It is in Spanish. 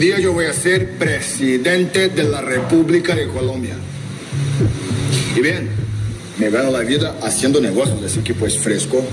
día yo voy a ser presidente de la República de Colombia. Y bien, me gano la vida haciendo negocios, así que pues fresco.